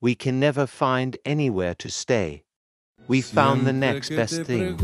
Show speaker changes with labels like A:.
A: We can never find anywhere to stay. We found the next best thing.